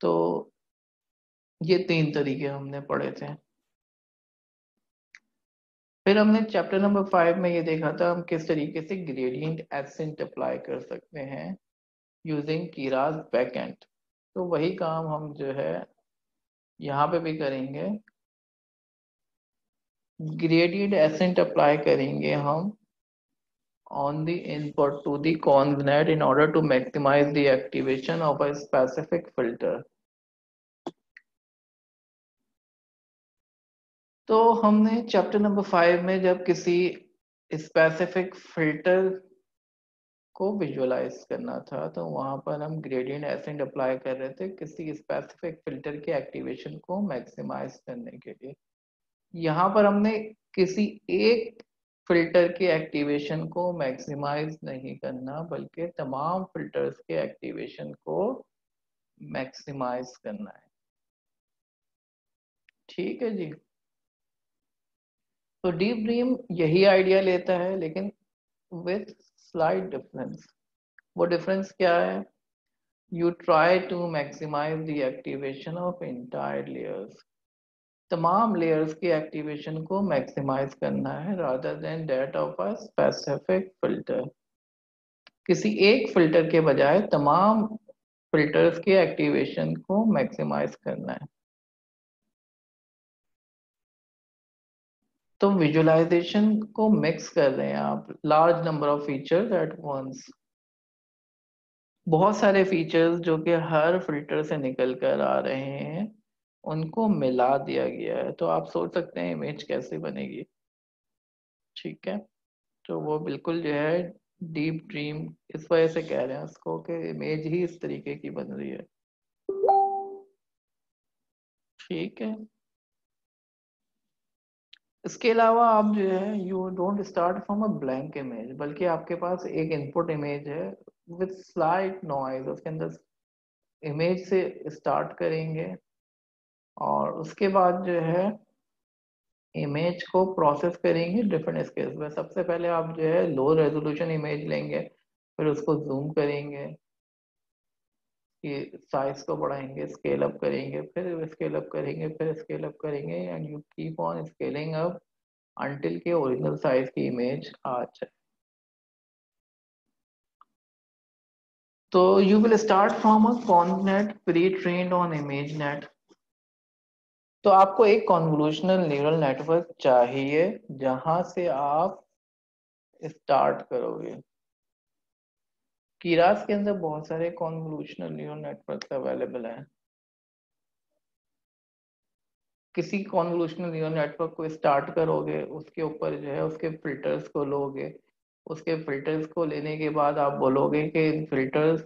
तो ये तीन तरीके हमने पढ़े थे। फिर हमने चैप्टर नंबर फाइव में ये देखा था, हम किस तरीके से ग्रेडियंट एसेंट अप्लाई कर सकते हैं यूजिंग कीराज बैकएंड तो वही काम हम जो है, यहाँ पे भी करेंगे। ग्रेडियंट एसेंट अप्लाई करेंगे हम on the input to the convnet in order to maximize the activation of a specific filter. तो हमने चैप्टर नंबर फाइव में जब किसी स्पेसिफिक फ़िल्टर को विजुअलाइज करना था तो वहाँ पर हम ग्रेडियंट एसेंट अप्लाई कर रहे थे किसी स्पेसिफिक फ़िल्टर के एक्टिवेशन को मैक्सिमाइज करने के लिए। यहाँ पर हमने किसी एक फ़िल्टर के एक्टिवेशन को मैक्सिमाइज नहीं करना, बल्कि तमाम फिल्टर्स के एक्टिवेशन को मैक्सिमाइज करना है। ठीक है जी? तो डीप ड्रीम यही आइडिया लेता है, लेकिन विथ स्लाइड डिफरेंस वो डिफरेंस क्या है? You try to maximise the activation of entire layers तमाम लेयर्स की एक्टिवेशन को मैक्सिमाइज करना है rather than that of a specific filter किसी एक फ़िल्टर के बजाय तमाम फिल्टर्स के एक्टिवेशन को मैक्सिमाइज करना है। तो विजुअलाइजेशन को मिक्स कर रहे हैं आप large number of features at once बहुत सारे फीचर्स जो कि हर फ़िल्टर से निकल कर आ रहे हैं, उनको मिला दिया गया है। तो आप सोच सकते हैं इमेज कैसे बनेगी। ठीक है? तो वो बिल्कुल जो है डीप ड्रीम इस वजह से कह रहे हैं उसको कि इमेज ही इस तरीके की बन रही है। ठीक है? इसके अलावा आप जो है you don't start from a blank image बल्कि आपके पास एक इनपुट इमेज है विथ स्लाइट नॉइज़ उसके अंदर इमेज से स्टार्ट करेंगे, और उसके बाद जो है इमेज को प्रोसेस करेंगे डिफरेंट स्केल्स में। सबसे पहले आप जो है लो रेजोल्यूशन इमेज लेंगे, फिर उसको जूम करेंगे कि साइज़ को बढ़ाएँगे स्केल अप करेंगे, फिर स्केल अप करेंगे, फिर स्केल अप करेंगे and you keep on scaling up until के ओरिजिनल साइज़ की इमेज आ जाए। तो you will start from a convnet pretrained on ImageNet तो आपको एक कॉन्वोल्यूशनल न्यूरल नेटवर्क चाहिए, जहाँ से आप स्टार्ट करोगे। कीरास के अंदर बहुत सारे कॉन्वोल्यूशनल न्यूरल नेटवर्क अवेलेबल हैं। किसी कॉन्वोल्यूशनल न्यूरल नेटवर्क को स्टार्ट करोगे, उसके ऊपर जो है, उसके फिल्टर्स को लोगे उसके फिल्टर्स को लेने के बाद आप बोलोगे कि इन फिल्टर्स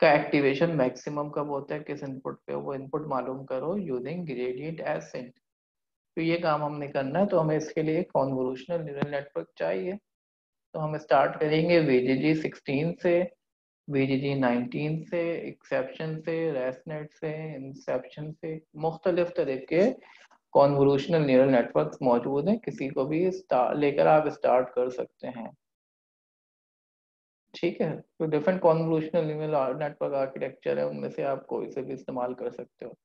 का एक्टिवेशन मैक्सिमम कब होता है, किस इनपुट पे वो इनपुट मालूम करो यूजिंग ग्रेडियंट एसेंट तो ये काम हमने करना है तो हमें इसके लिए कॉन्वोल्यूशनल न्यूरल नेटवर्क चाहिए। तो हम स्टार्ट करेंगे वीजीजी 16 से वीजीजी 19 से एक्सेप्शन से रेसनेट से इंसेप्शन से, मुख्तलिफ़ तरह के कॉन्वोल्यूशनल न्यूरल नेटवर्क मौजूद हैं। किसी को भी लेकर आप स्टार्ट कर सकते हैं। ठीक है? तो different convolutional neural network architecture है, उनमें से आप कोई से भी इस्तेमाल कर सकते हो।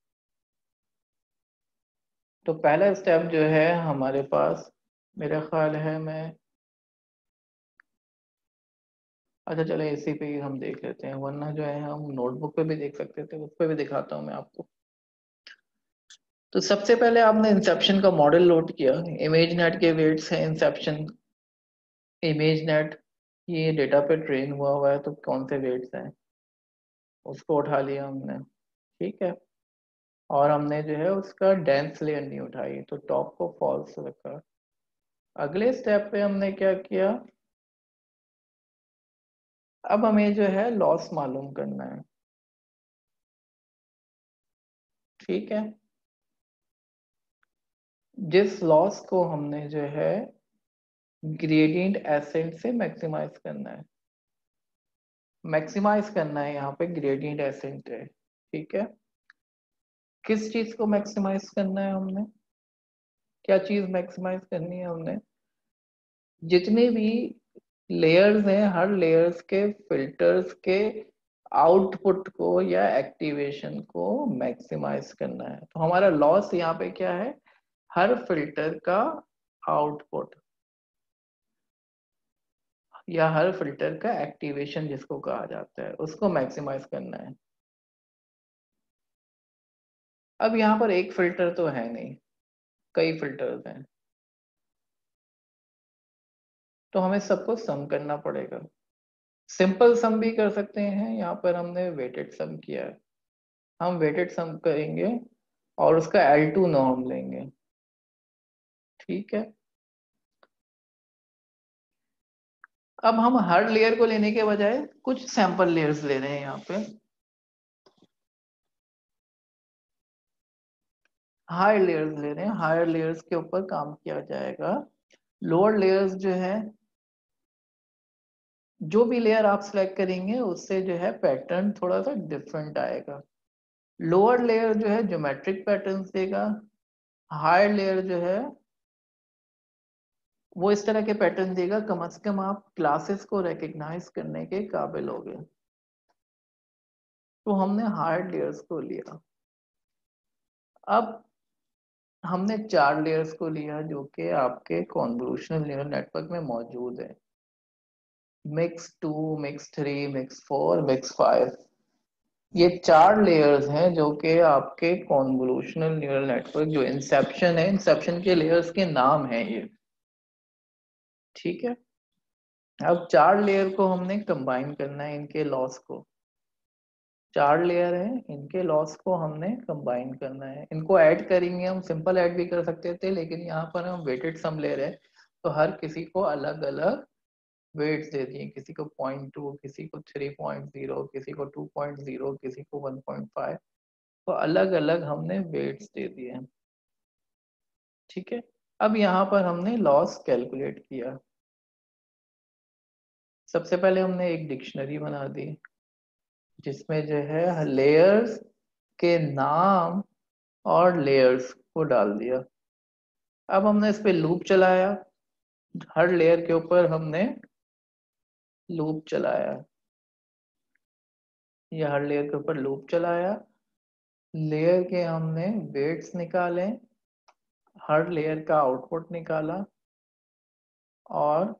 तो पहला स्टेप जो है, हमारे पास, मेरा ख्याल है मैं अच्छा चले इसी पे ही हम देख लेते हैं, वरना जो है हम नोटबुक पे भी देख सकते थे, उस पर भी दिखाता हूँ मैं आपको। तो सबसे पहले आपने इंसेप्शन का मॉडल लोड किया। इमेज नेट के वेट्स हैं इंसेप्शन इमेज नेट ये डेटा पे ट्रेन हुआ हुआ है तो कौन से वेट्स हैं? उसको उठा लिया हमने, ठीक है? और हमने जो है उसका डेंस लेयर नहीं उठाई तो टॉप को फॉल्स रखा। अगले स्टेप पे हमने क्या किया? अब हमें जो है लॉस मालूम करना है। ठीक है? जिस लॉस को हमने जो है ग्रेडियंट एसेंट से मैक्सिमाइज करना है। मैक्सिमाइज करना है, यहाँ पे ग्रेडियंट एसेंट है। ठीक है? किस चीज़ को मैक्सिमाइज करना है हमने? क्या चीज़ मैक्सिमाइज करनी है हमने? जितने भी लेयर्स हैं, हर लेयर्स के फिल्टर्स के आउटपुट को या एक्टिवेशन को मैक्सिमाइज करना है। तो हमारा लॉस यहाँ पे क्या है? हर फ़िल्टर का आउटपुट या हर फ़िल्टर का एक्टिवेशन जिसको कहा जाता है, उसको मैक्सिमाइज करना है। अब यहाँ पर एक फ़िल्टर तो है नहीं, कई फिल्टर्स हैं। तो हमें सबको सम करना पड़ेगा। सिंपल सम भी कर सकते हैं, यहाँ पर हमने वेटेड सम किया है। हम वेटेड सम करेंगे और उसका एल टू नॉर्म लेंगे। ठीक है? अब हम हर लेयर को लेने के बजाय कुछ सैंपल लेयर्स ले रहे हैं यहाँ पे। हायर लेयर्स ले रहे हैं। हायर लेयर्स के ऊपर काम किया जाएगा। लोअर लेयर्स जो है जो भी लेयर आप सिलेक्ट करेंगे, उससे जो है पैटर्न थोड़ा सा डिफरेंट आएगा। लोअर लेयर जो है ज्योमेट्रिक पैटर्न देगा। हायर लेयर जो है, वो इस तरह के पैटर्न देगा, कम से कम आप क्लासेस को रिकग्नाइज करने के काबिल हो गए। तो हमने हायर लेयर्स को लिया। अब हमने चार लेयर्स को लिया, जो कि आपके कॉन्वोल्यूशनल न्यूरल नेटवर्क में मौजूद है। Mix two mix three mix four mix five ये चार लेयर्स हैं जो कि आपके कॉन्वोल्यूशनल न्यूरल नेटवर्क जो इंसेप्शन है इंसेप्शन के लेयर्स के नाम है ये। ठीक है? अब चार लेयर को हमने कंबाइन करना है इनके लॉस को। चार लेयर है, इनके लॉस को हमने कंबाइन करना है। इनको ऐड करेंगे, हम सिंपल ऐड भी कर सकते थे, लेकिन यहाँ पर हम वेटेड सम ले रहे हैं तो हर किसी को अलग अलग वेट्स दे दिए, किसी को पॉइंट टू किसी को थ्री पॉइंट ज़ीरो किसी को टू पॉइंट ज़ीरो किसी को वन पॉइंट फाइव तो अलग अलग हमने वेट्स दे दिए ठीक है? अब यहाँ पर हमने लॉस कैलकुलेट किया। सबसे पहले हमने एक डिक्शनरी बना दी, जिसमें जो है लेयर्स के नाम और लेयर्स को डाल दिया। अब हमने इस पे लूप चलाया। हर लेयर के ऊपर हमने लूप चलाया या हर लेयर के ऊपर लूप चलाया लेयर के हमने वेट्स निकाले। हर लेयर का आउटपुट निकाला। और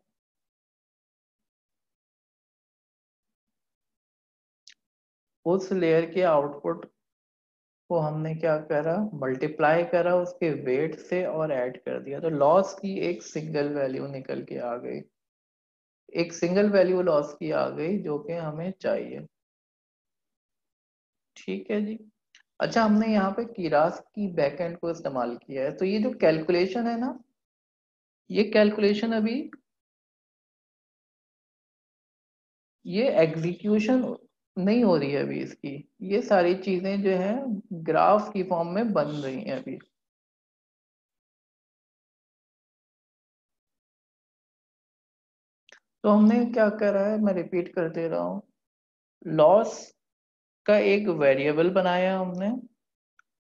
उस लेयर के आउटपुट को हमने क्या करा? मल्टीप्लाई करा उसके वेट से और ऐड कर दिया। तो लॉस की एक सिंगल वैल्यू निकल के आ गई। एक सिंगल वैल्यू लॉस की आ गई जो कि हमें चाहिए। ठीक है जी। अच्छा हमने यहाँ पे कीरास की बैकएंड को इस्तेमाल किया है। तो ये जो कैलकुलेशन है ना, ये कैलकुलेशन अभी ये एग्जीक्यूशन नहीं हो रही है अभी इसकी। ये सारी चीज़ें जो है ग्राफ की फॉर्म में बन रही हैं अभी। तो हमने क्या करा है? मैं रिपीट कर दे रहा हूँ। लॉस का एक वेरिएबल बनाया हमने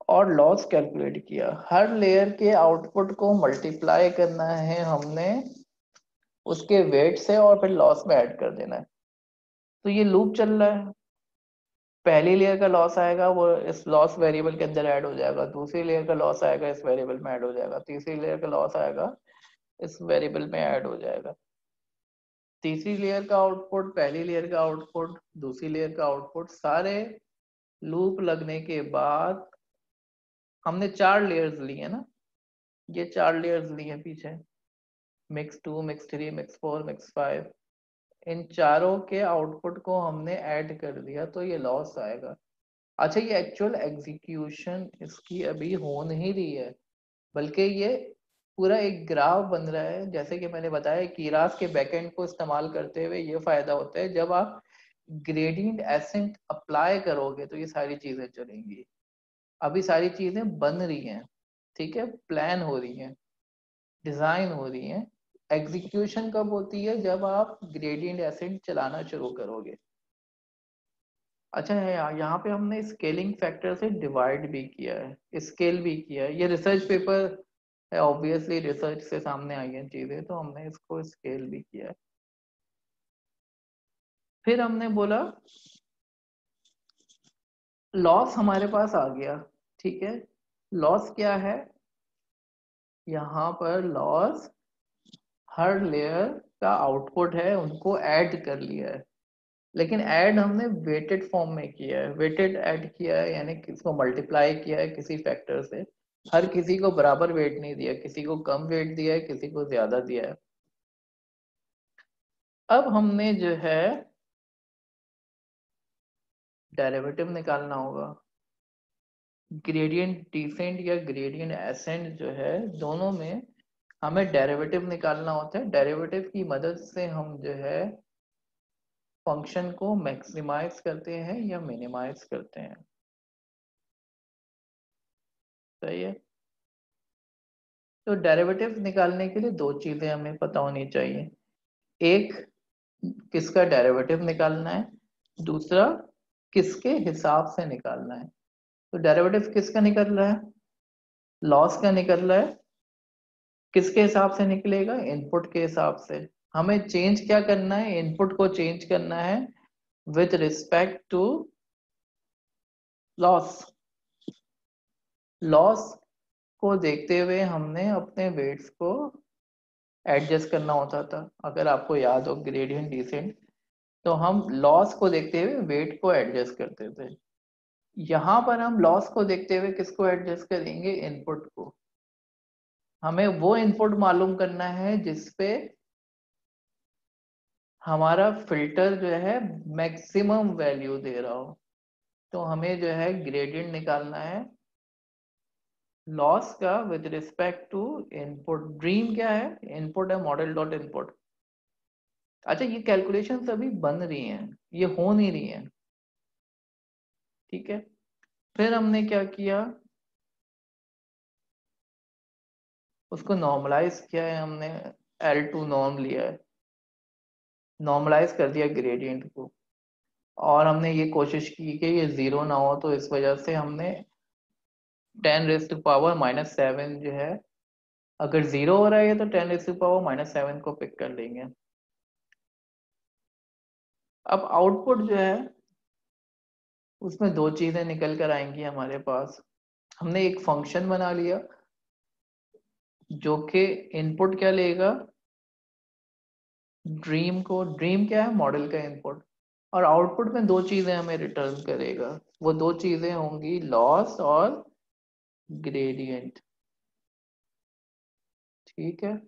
और लॉस कैलकुलेट किया। हर लेयर के आउटपुट को मल्टीप्लाई करना है हमने, उसके वेट से और फिर लॉस में ऐड कर देना है। तो ये लूप चल रहा है। पहली लेयर का लॉस आएगा, वो इस लॉस वेरिएबल के अंदर ऐड हो जाएगा। दूसरी लेयर का लॉस आएगा, इस वेरिएबल में ऐड हो जाएगा। तीसरी लेयर का लॉस आएगा, इस वेरिएबल में ऐड हो जाएगा। तीसरी लेयर का आउटपुट पहली लेयर का आउटपुट दूसरी लेयर का आउटपुट सारे लूप लगने के बाद हमने चार लेयर्स लिए ना? ये चार लेयर्स लिए पीछे। Mix two mix three mix four mix five इन चारों के आउटपुट को हमने ऐड कर दिया तो ये लॉस आएगा। अच्छा ये एक्चुअल एग्जीक्यूशन इसकी अभी हो नहीं रही है, बल्कि ये पूरा एक ग्राफ बन रहा है। जैसे कि मैंने बताया, कीरास के बैकएंड को इस्तेमाल करते हुए ये फ़ायदा होता है, जब आप ग्रेडियंट एसेंट अप्लाई करोगे तो ये सारी चीज़ें चलेंगी। अभी सारी चीज़ें बन रही हैं, ठीक है? प्लान हो रही हैं डिज़ाइन हो रही हैं। एग्जीक्यूशन कब होती है? जब आप ग्रेडियंट एसेंट चलाना शुरू करोगे। अच्छा है यहाँ पे हमने स्केलिंग फैक्टर से डिवाइड भी किया है स्केल भी किया है। ये रिसर्च पेपर ऑब्वियसली रिसर्च से सामने आई है चीज़ें तो हमने इसको स्केल भी किया है। फिर हमने बोला लॉस हमारे पास आ गया, ठीक है? लॉस क्या है? यहाँ पर लॉस हर लेयर का आउटपुट है, उनको ऐड कर लिया है। लेकिन ऐड हमने वेटेड फॉर्म में किया है वेटेड ऐड किया है, यानी इसको मल्टीप्लाई किया है किसी फैक्टर से। हर किसी को बराबर वेट नहीं दिया, किसी को कम वेट दिया है, किसी को ज़्यादा दिया है। अब हमने जो है डेरिवेटिव निकालना होगा। ग्रेडियंट डिसेंट या ग्रेडियंट एसेंट जो है, दोनों में हमें डेरिवेटिव निकालना होता है। डेरिवेटिव की मदद से हम जो है फ़ंक्शन को मैक्सिमाइज करते हैं या मिनिमाइज करते हैं। सही है। तो डेरिवेटिव निकालने के लिए दो चीज़ें हमें पता होनी चाहिए। एक, किसका डेरिवेटिव निकालना है? दूसरा, किसके हिसाब से निकालना है? तो डेरिवेटिव किसका निकल रहा है? लॉस का निकल रहा है। किसके हिसाब से निकलेगा? इनपुट के हिसाब से। हमें चेंज क्या करना है? इनपुट को चेंज करना है with respect to loss loss को देखते हुए हमने अपने वेट्स को एडजस्ट करना होता था। अगर आपको याद हो ग्रेडियंट डिसेंट तो हम लॉस को देखते हुए वेट को एडजस्ट करते थे। यहाँ पर हम लॉस को देखते हुए किसको एडजस्ट करेंगे? इनपुट को। हमें वो इनपुट मालूम करना है जिसपे हमारा फ़िल्टर जो है मैक्सिमम वैल्यू दे रहा हो। तो हमें जो है ग्रेडियंट निकालना है। लॉस का with respect to input dream क्या है? इनपुट है मॉडल डॉट इनपुट अच्छा ये कैलकुलेशन अभी बन रही हैं, ये हो नहीं रही हैं। ठीक है? फिर हमने क्या किया? उसको नॉर्मलाइज किया है हमने एल टू नॉर्म लिया है। नॉर्मलाइज कर दिया ग्रेडियंट को। और हमने ये कोशिश की कि ये ज़ीरो ना हो तो इस वजह से हमने ten raise to power minus seven जो है, अगर ज़ीरो हो रहा है तो ten raise to power minus seven को पिक कर लेंगे। अब आउटपुट जो है, उसमें दो चीज़ें निकल कर आएँगी हमारे पास। हमने एक फ़ंक्शन बना लिया, जो कि इनपुट क्या लेगा? ड्रीम को ड्रीम क्या है? मॉडल का इनपुट और आउटपुट में दो चीज़ें हमें रिटर्न करेगा। वो दो चीज़ें होंगी लॉस और ग्रेडियंट ठीक है?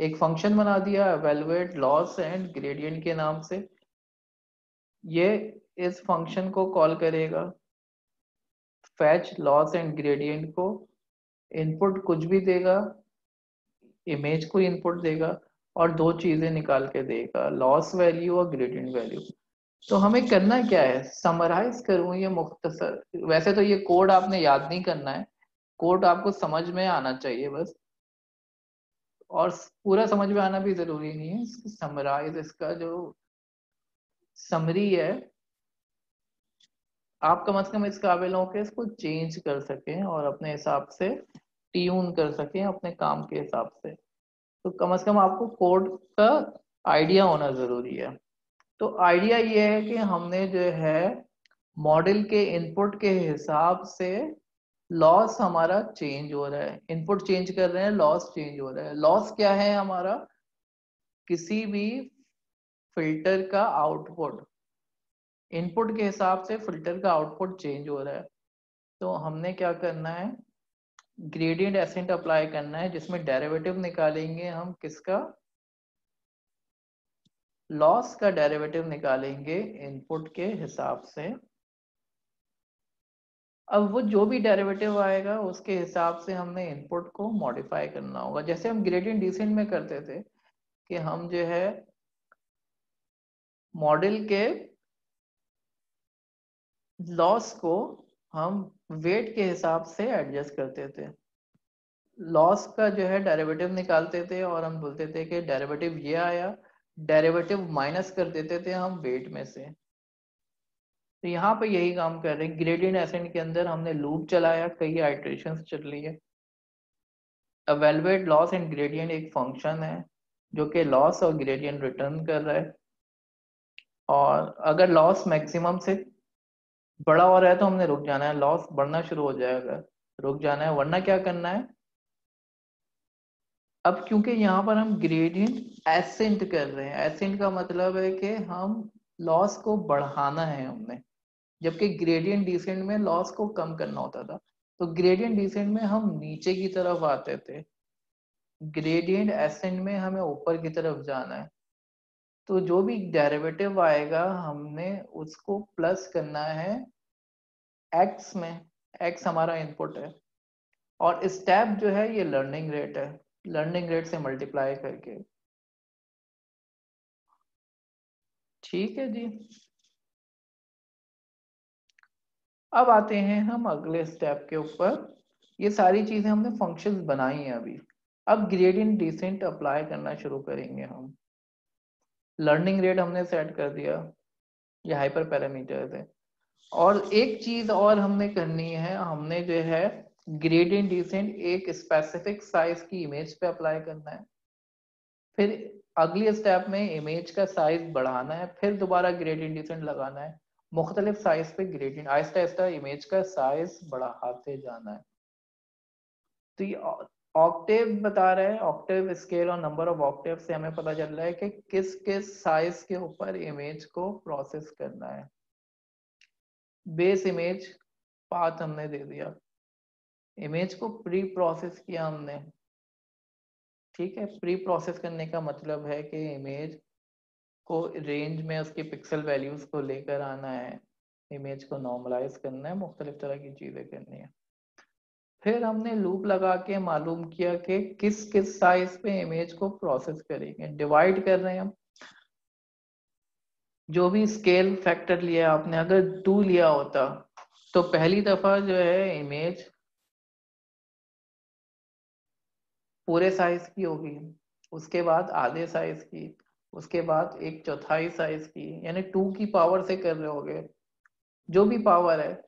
एक फ़ंक्शन बना दिया एवेलुएट लॉस एंड ग्रेडियंट के नाम से। ये इस फ़ंक्शन को कॉल करेगा। फैच लॉस एंड ग्रेडियंट को इनपुट कुछ भी देगा इमेज को इनपुट देगा और दो चीज़ें निकाल के देगा लॉस वैल्यू और ग्रेडियंट वैल्यू तो हमें करना क्या है? समराइज करूँ ये मुख्तसर? वैसे तो ये कोड आपने याद नहीं करना है। कोड आपको समझ में आना चाहिए बस। और पूरा समझ में आना भी ज़रूरी नहीं है। समराइज इसका जो समरी है, आप कम अज कम इस काबिल हो के इसको चेंज कर सकें और अपने हिसाब से ट्यून कर सकें अपने काम के हिसाब से। तो कम से कम आपको कोड का आइडिया होना ज़रूरी है। तो आइडिया ये है कि हमने जो है मॉडल के इनपुट के हिसाब से लॉस हमारा चेंज हो रहा है। इनपुट चेंज कर रहे हैं लॉस चेंज हो रहा है। लॉस क्या है हमारा? किसी भी फ़िल्टर का आउटपुट इनपुट के हिसाब से फ़िल्टर का आउटपुट चेंज हो रहा है। तो हमने क्या करना है? ग्रेडियंट एसेंट अप्लाई करना है, जिसमें डेरिवेटिव निकालेंगे हम। किसका? लॉस का डेरिवेटिव निकालेंगे इनपुट के हिसाब से। अब वो जो भी डेरिवेटिव आएगा, उसके हिसाब से हमने इनपुट को मॉडिफाई करना होगा। जैसे हम ग्रेडियंट डिसेंट में करते थे कि हम जो है मॉडल के लॉस को हम वेट के हिसाब से एडजस्ट करते थे। लॉस का जो है डेरिवेटिव निकालते थे और हम बोलते थे कि डेरिवेटिव ये आया डेरिवेटिव माइनस कर देते थे हम वेट में से। तो यहाँ पे यही काम कर रहे हैं। ग्रेडियंट एसेंट के अंदर हमने लूप चलाया, कई आइट्रेशन चल रही है। अवेलवेट लॉस एंड ग्रेडियंट एक फ़ंक्शन है, जो कि लॉस और ग्रेडियंट रिटर्न कर रहा है। और अगर लॉस मैक्सिमम से बड़ा हो रहा है तो हमने रुक जाना है। लॉस बढ़ना शुरू हो जाएगा रुक जाना है। वरना क्या करना है? अब क्योंकि यहाँ पर हम ग्रेडियंट एसेंट कर रहे हैं एसेंट का मतलब है कि हम लॉस को बढ़ाना है हमने। जबकि ग्रेडियंट डिसेंट में लॉस को कम करना होता था। तो ग्रेडियंट डिसेंट में हम नीचे की तरफ़ आते थे। ग्रेडियंट एसेंट में हमें ऊपर की तरफ़ जाना है। तो जो भी डेरिवेटिव आएगा, हमने उसको प्लस करना है एक्स में। एक्स हमारा इनपुट है। और स्टेप जो है, ये लर्निंग रेट है। लर्निंग रेट से मल्टीप्लाई करके। ठीक है जी। अब आते हैं हम अगले स्टेप के ऊपर। ये सारी चीज़ें हमने फ़ंक्शंस बनाई हैं अभी। अब ग्रेडियंट डिसेंट अप्लाई करना शुरू करेंगे हम। लर्निंग रेट हमने सेट कर दिया। ये हाइपर पैरामीटर है। और एक चीज़ और हमने करनी है। हमने जो है ग्रेडियंट डिसेंट एक स्पेसिफिक साइज़ की इमेज पे अप्लाई करना है। फिर अगले स्टेप में इमेज का साइज़ बढ़ाना है। फिर दोबारा ग्रेडियंट डिसेंट लगाना है। मुख्तलिफ़ साइज़ पे ग्रेडियंट आहिस्ता आहिस्ता इमेज का साइज़ बढ़ाते जाना है। तो ये ऑक्टेव बता रहा है ऑक्टेव स्केल और नंबर ऑफ़ ऑक्टेव से हमें पता चल रहा है कि किस किस साइज़ के ऊपर इमेज को प्रोसेस करना है। बेस इमेज पाथ हमने दे दिया। इमेज को प्री प्रोसेस किया हमने। ठीक है प्री प्रोसेस करने का मतलब है कि इमेज को रेंज में उसके पिक्सल वैल्यूज़ को लेकर आना है इमेज को नॉर्मलाइज करना है, मुख्तलिफ़ तरह की चीज़ें करनी है। फिर हमने लूप लगा के मालूम किया कि किस किस साइज़ पे इमेज को प्रोसेस करेंगे। डिवाइड कर रहे हैं हम। जो भी स्केल फैक्टर लिया आपने, अगर टू लिया होता तो पहली दफ़ा जो है इमेज पूरे साइज़ की होगी। उसके बाद आधे साइज़ की। उसके बाद एक चौथाई साइज़ की, यानी टू की पावर से कर रहे होगे, जो भी पावर है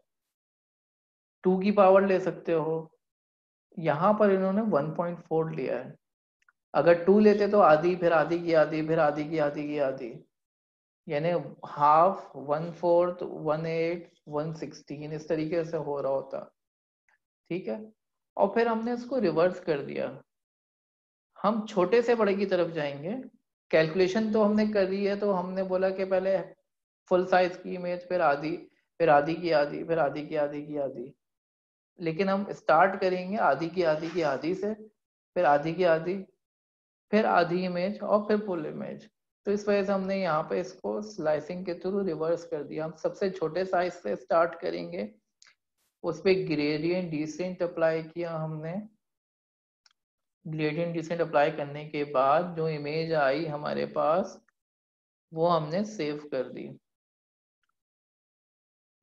टू की पावर ले सकते हो। यहाँ पर इन्होंने 1.4 लिया है। अगर टू लेते तो आधी, फिर आधी की आधी, फिर आधी की आधी की आधी। यानी half one fourth one eight one sixteen इस तरीके से हो रहा होता। ठीक है? और फिर हमने इसको रिवर्स कर दिया। हम छोटे से बड़े की तरफ़ जाएँगे। कैलकुलेशन तो हमने कर है तो हमने बोला कि पहले फुल साइज़ की इमेज फिर आधी फिर आधी की आधी, फिर आधी की आधी की आधी। लेकिन हम स्टार्ट करेंगे आधी की आधी की आधी से, फिर आधी की आधी, फिर आधी इमेज और फिर फुल इमेज तो इस वजह से हमने यहाँ पे इसको स्लाइसिंग के थ्रू रिवर्स कर दिया। हम सबसे छोटे साइज़ से स्टार्ट करेंगे। उस पर ग्रेडियंट डिसेंट अप्लाई किया हमने। ग्रेडियंट डिसेंट अप्लाई करने के बाद जो इमेज आई हमारे पास, वो हमने सेव कर दी।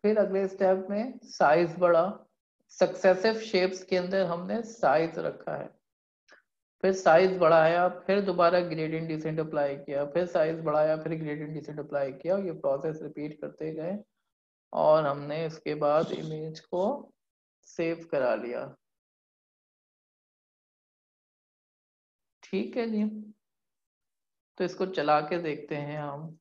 फिर अगले स्टेप में साइज़ बढ़ा। सक्सेसिव शेप्स के अंदर हमने साइज़ रखा है। फिर साइज़ बढ़ाया, फिर दोबारा ग्रेडियंट डिसेंट अप्लाई किया, फिर साइज़ बढ़ाया, फिर ग्रेडियंट डिसेंट अप्लाई किया, ये प्रोसेस रिपीट करते गए और हमने इसके बाद इमेज को सेव करा लिया। ठीक है जी। तो इसको चला के देखते हैं हम।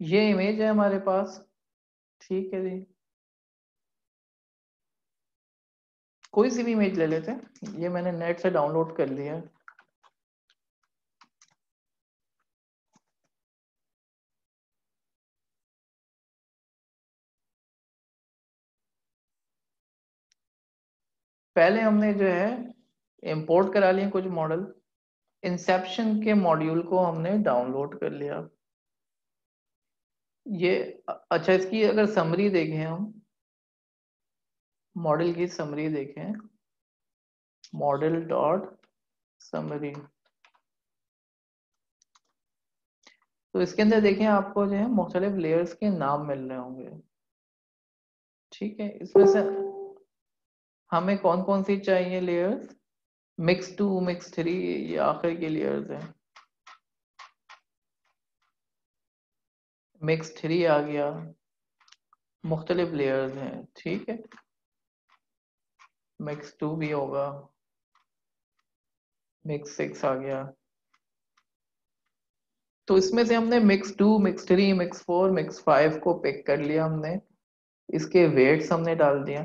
ये इमेज है हमारे पास। ठीक है जी। कोई सी भी इमेज ले लेते हैं। ये मैंने नेट से डाउनलोड कर लिया। है पहले हमने जो है इंपोर्ट करा लिए कुछ मॉडल इंसेप्शन के मॉड्यूल को हमने डाउनलोड कर लिया। ये अच्छा इसकी अगर समरी देखें हम मॉडल की समरी देखें। मॉडल डॉट समरी तो इसके अंदर देखें, आपको जो है मुख्तलिफ़ लेयर्स के नाम मिल रहे होंगे। ठीक है, इसमें से हमें कौन कौन सी चाहिए layers mix two mix three ये आखिर की लेयर्स हैं। मिक्स थ्री आ गया। मुख्तलिफ़ लेयर्स हैं, ठीक है? मिक्स टू भी होगा। मिक्स सिक्स आ गया। तो इसमें से हमने mix two mix three mix four mix five को पिक कर लिया हमने। इसके वेट्स हमने डाल दिया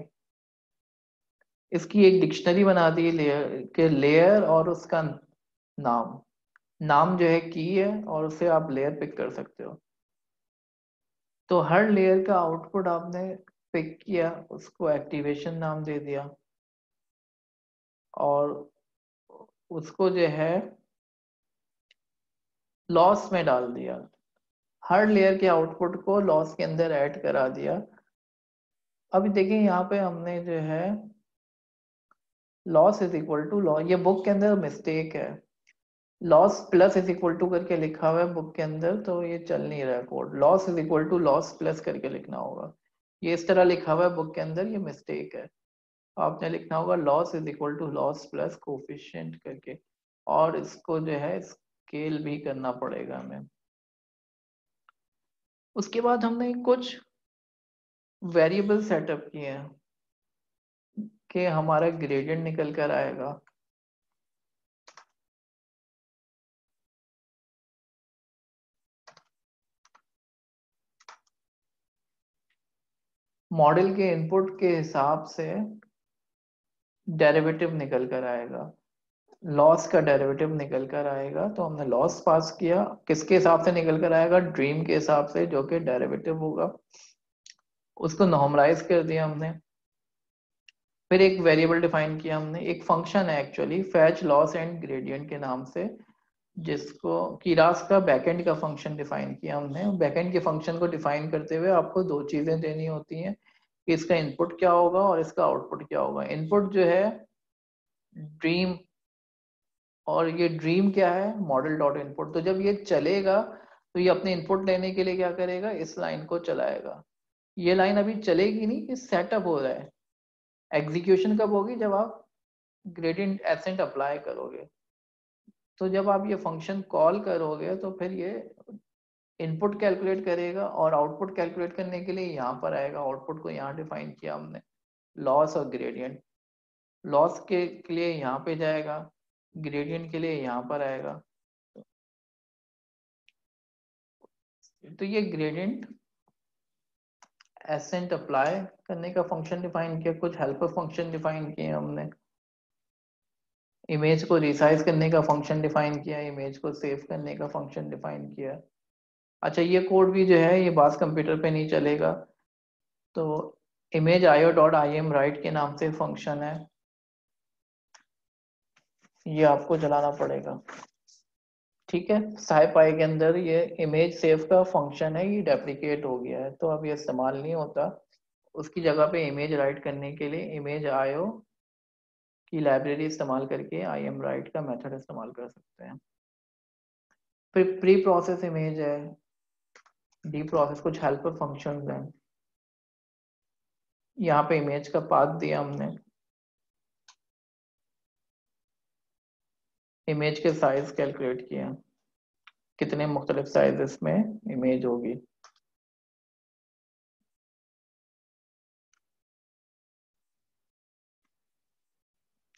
इसकी एक डिक्शनरी बना दी, लेयर, के लेयर और उसका नाम। नाम जो है की है और उसे आप लेयर पिक कर सकते हो। तो हर लेयर का आउटपुट आपने पिक किया, उसको एक्टिवेशन नाम दे दिया। और उसको जो है लॉस में डाल दिया। हर लेयर के आउटपुट को लॉस के अंदर ऐड करा दिया। अभी देखिए, यहाँ पे हमने जो है loss is equal to law ये बुक के अंदर मिस्टेक है। Loss plus is equal to करके लिखा हुआ है बुक के अंदर तो ये चल नहीं रहा code loss is equal to loss plus करके लिखना होगा। ये इस तरह लिखा हुआ है बुक के अंदर, ये मिस्टेक है। आपने लिखना होगा loss is equal to loss plus coefficient करके। और इसको जो है स्केल भी करना पड़ेगा हमें। उसके बाद हमने कुछ वेरिएबल सेटअप किए हैं। कि हमारा ग्रेडियंट निकल कर आएगा। मॉडल के इनपुट के हिसाब से डेरिवेटिव निकल कर आएगा। लॉस का डेरिवेटिव निकल कर आएगा तो हमने लॉस पास किया। किसके हिसाब से निकल कर आएगा? ड्रीम के हिसाब से, जो कि डेरिवेटिव होगा। उसको नॉर्मलाइज कर दिया हमने। फिर एक वेरिएबल डिफाइन किया हमने, एक फ़ंक्शन है actually fetch loss and gradient के नाम से, जिसको किरास का बैकएंड का फ़ंक्शन डिफाइन किया हमने। बैकएंड के फ़ंक्शन को डिफाइन करते हुए आपको दो चीज़ें देनी होती हैं, कि इसका इनपुट क्या होगा और इसका आउटपुट क्या होगा। इनपुट जो है ड्रीम और ये ड्रीम क्या है? मॉडल डॉट इनपुट तो जब ये चलेगा तो ये अपने इनपुट लेने के लिए क्या करेगा? इस लाइन को चलाएगा। ये लाइन अभी चलेगी नहीं कि सेटअप हो रहा है। एग्जीक्यूशन कब होगी? जब आप ग्रेडियंट एसेंट अप्लाई करोगे। तो जब आप ये फ़ंक्शन कॉल करोगे तो फिर ये इनपुट कैलकुलेट करेगा और आउटपुट कैलकुलेट करने के लिए यहाँ पर आएगा। आउटपुट को यहाँ डिफाइन किया हमने। लॉस और ग्रेडियंट लॉस के लिए यहाँ पे जाएगा। ग्रेडियंट के लिए यहाँ पर आएगा। तो ये ग्रेडियंट एसेंट अप्लाई करने का फ़ंक्शन डिफाइन किया, कुछ हेल्पर फ़ंक्शन डिफाइन किए हमने। इमेज को रिसाइज करने का फ़ंक्शन डिफाइन किया इमेज को सेव करने का फ़ंक्शन डिफाइन किया। अच्छा ये कोड भी जो है, ये बास कंप्यूटर पे नहीं चलेगा। तो इमेज आयो डॉट आई एम राइट के नाम से फ़ंक्शन है। ये आपको चलाना पड़ेगा। ठीक है? साई पाई के अंदर ये इमेज सेव का फ़ंक्शन है, ये डेप्लीकेट हो गया है। तो अब ये इस्तेमाल नहीं होता। उसकी जगह पे इमेज राइट करने के लिए इमेज आयो की लाइब्रेरी इस्तेमाल करके आई एम राइट का मेथड इस्तेमाल कर सकते हैं। फिर प्री प्रोसेस इमेज है। डी प्रोसेस कुछ हेल्पर फ़ंक्शन हैं। यहाँ पे इमेज का पाथ दिया हमने। इमेज के साइज़ कैलकुलेट किया कितने मुख्तलिफ़ साइज़ में इमेज होगी।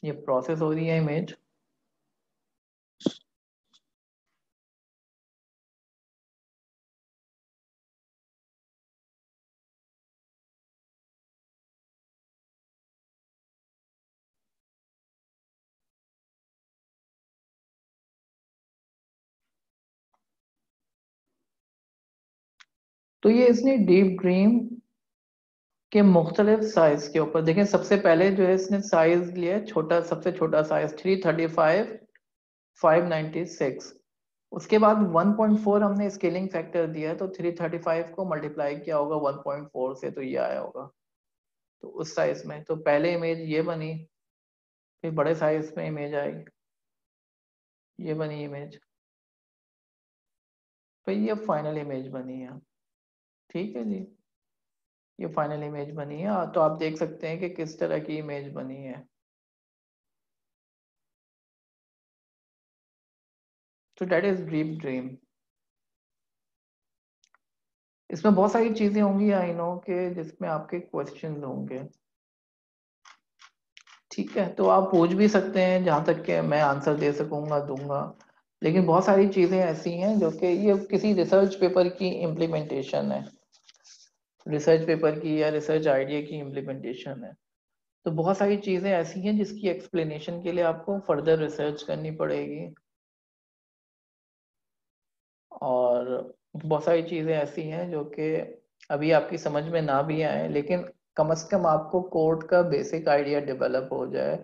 ये प्रोसेस हो रही है इमेज तो ये इसने डीप ड्रीम के मुख्तलिफ़ साइज़ के ऊपर, देखें सबसे पहले जो है इसने साइज़ लिया छोटा, सबसे छोटा size three thirty five five ninety six उसके बाद 1.4 हमने स्केलिंग फैक्टर दिया तो 335 को मल्टीप्लाई किया होगा 1.4 से तो ये आया होगा। तो उस साइज़ में तो पहले इमेज ये बनी, फिर बड़े साइज़ में इमेज आई। ये बनी इमेज फिर ये फाइनल इमेज बनी है। ठीक है जी। ये फाइनल इमेज बनी है तो आप देख सकते हैं कि किस तरह की इमेज बनी है। तो डेट इज़ ड्रीम ड्रीम इसमें बहुत सारी चीज़ें होंगी आई नो के जिसमें आपके क्वेश्चन होंगे। ठीक है तो आप पूछ भी सकते हैं, जहाँ तक के मैं आंसर दे सकूँगा, दूँगा। लेकिन बहुत सारी चीज़ें ऐसी हैं जो कि ये किसी रिसर्च पेपर की इम्प्लीमेंटेशन है। रिसर्च पेपर की या रिसर्च आइडिया की इम्प्लीमेंटेशन है। तो बहुत सारी चीज़ें ऐसी हैं जिसकी एक्सप्लेनेशन के लिए आपको फर्दर रिसर्च करनी पड़ेगी। और बहुत सारी चीज़ें ऐसी हैं जो कि अभी आपकी समझ में ना भी आए, लेकिन कम से कम आपको कोड का बेसिक आइडिया डेवलप हो जाए।